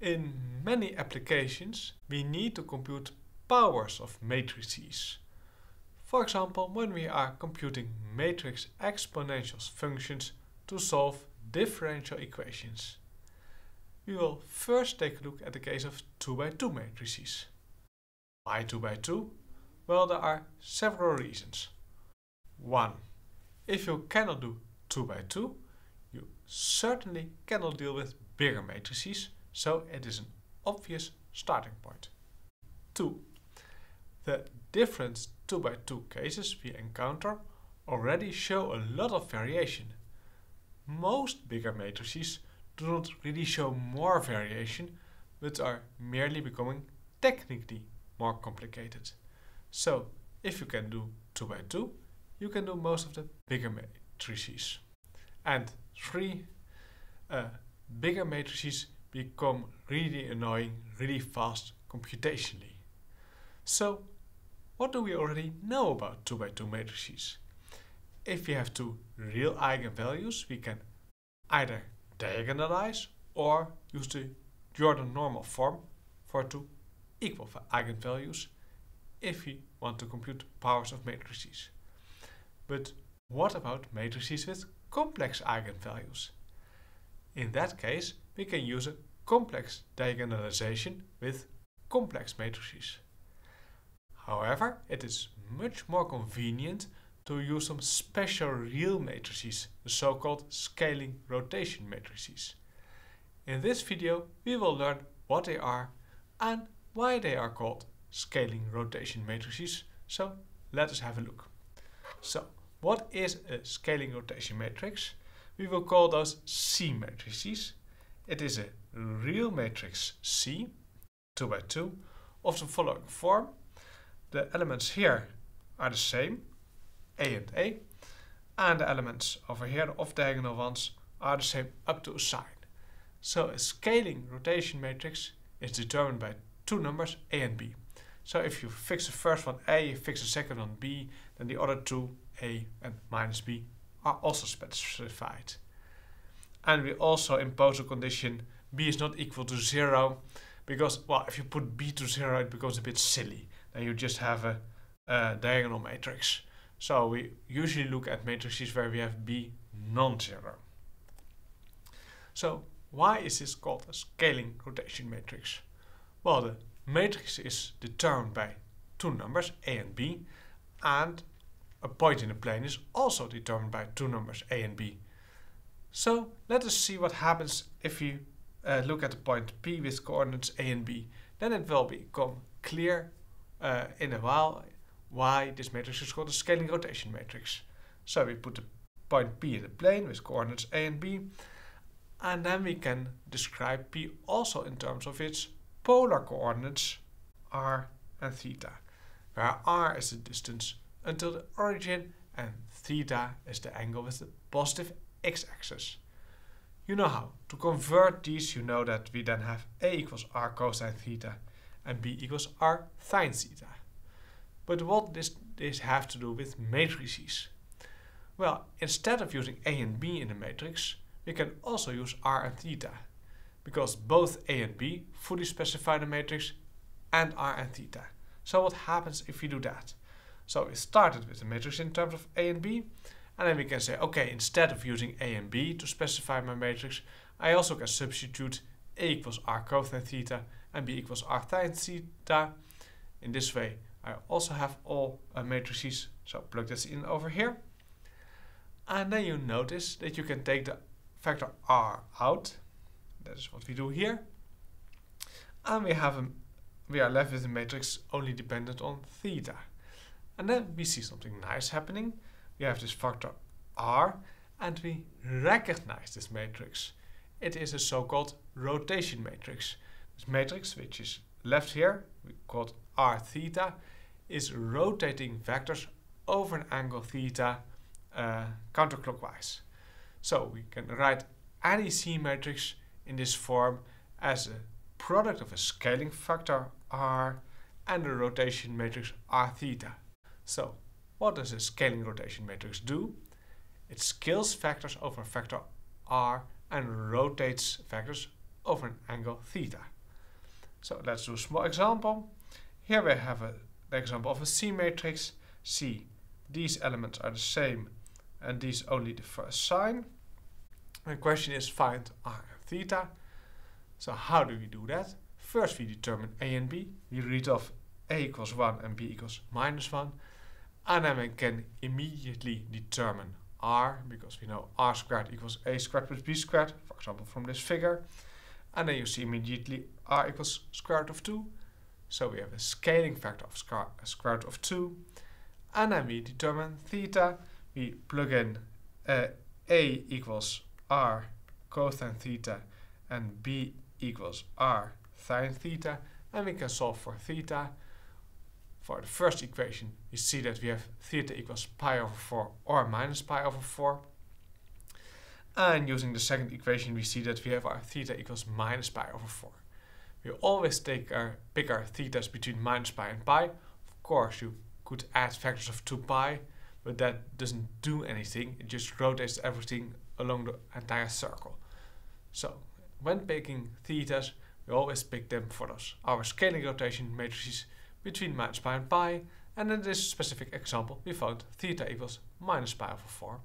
In many applications, we need to compute powers of matrices. For example, when we are computing matrix exponential functions to solve differential equations. We will first take a look at the case of 2 by 2 matrices. Why 2 by 2? Well, there are several reasons. 1. If you cannot do 2 by 2, you certainly cannot deal with bigger matrices, so it is an obvious starting point. 2. The different 2 by 2 cases we encounter already show a lot of variation. Most bigger matrices do not really show more variation, but are merely becoming technically more complicated. So, if you can do 2 by 2, you can do most of the bigger matrices. And 3. Uh, bigger matrices become really annoying really fast computationally. So, what do we already know about 2 by 2 matrices? If we have two real eigenvalues, we can either diagonalize or use the Jordan normal form for two equal eigenvalues if we want to compute powers of matrices. But what about matrices with complex eigenvalues? In that case, we can use a complex diagonalization with complex matrices. However, it is much more convenient to use some special real matrices, the so-called scaling rotation matrices. In this video we will learn what they are and why they are called scaling rotation matrices, so let us have a look. So, what is a scaling rotation matrix? We will call those C matrices. It is a real matrix C, 2 by 2, of the following form. The elements here are the same, A and A, and the elements over here, the off-diagonal ones, are the same up to a sign. So a scaling rotation matrix is determined by two numbers, A and B. So if you fix the first one A, you fix the second one B, then the other two A and minus B are also specified. And we also impose a condition B is not equal to zero because, well, if you put B to zero, it becomes a bit silly. Then you just have a, a diagonal matrix. So we usually look at matrices where we have B non-zero. So why is this called a scaling rotation matrix? Well, the matrix is determined by two numbers, A and B, and a point in the plane is also determined by two numbers, A and B. So let us see what happens if you uh, look at the point P with coordinates A and B. Then it will become clear uh, in a while why this matrix is called a scaling rotation matrix. So we put the point P in the plane with coordinates A and B, and then we can describe P also in terms of its polar coordinates r and theta, where r is the distance until the origin and theta is the angle with the positive x-axis. You know how. To convert these you know that we then have a equals r cosine theta and b equals r sine theta. But what does this have to do with matrices? Well, instead of using a and b in a matrix, we can also use r and theta because both A and B fully specify the matrix and R and theta. So what happens if we do that? So we started with the matrix in terms of A and B, and then we can say, okay, instead of using A and B to specify my matrix, I also can substitute A equals R cosine theta and B equals R sine theta. In this way, I also have all uh, matrices, so plug this in over here. And then you notice that you can take the factor R out, that is what we do here. And we have a, we are left with a matrix only dependent on theta. And then we see something nice happening. We have this factor r and we recognize this matrix. It is a so-called rotation matrix. This matrix, which is left here, we call it r theta, is rotating vectors over an angle theta uh, counterclockwise. So we can write any C matrix in this form as a product of a scaling factor r and a rotation matrix r theta. So, what does a scaling rotation matrix do? It scales factors over factor r and rotates factors over an angle theta. So let's do a small example. Here we have a, the example of a C matrix. C, these elements are the same and these only the first sign. The question is find r and theta. So how do we do that? First we determine a and b. We read off a equals 1 and b equals minus 1. And then we can immediately determine r because we know r squared equals a squared plus b squared, for example from this figure. And then you see immediately r equals square root of 2. So we have a scaling factor of square root of 2. And then we determine theta. We plug in uh, a equals r cosine theta and b equals r sine theta. And we can solve for theta. For the first equation, you see that we have theta equals pi over 4 or minus pi over 4. And using the second equation, we see that we have our theta equals minus pi over 4. We always take our, pick our thetas between minus pi and pi. Of course, you could add factors of 2 pi, but that doesn't do anything. It just rotates everything along the entire circle. So, when picking thetas, we always pick them for those, our scaling rotation matrices between minus pi and pi, and in this specific example, we found theta equals minus pi over 4.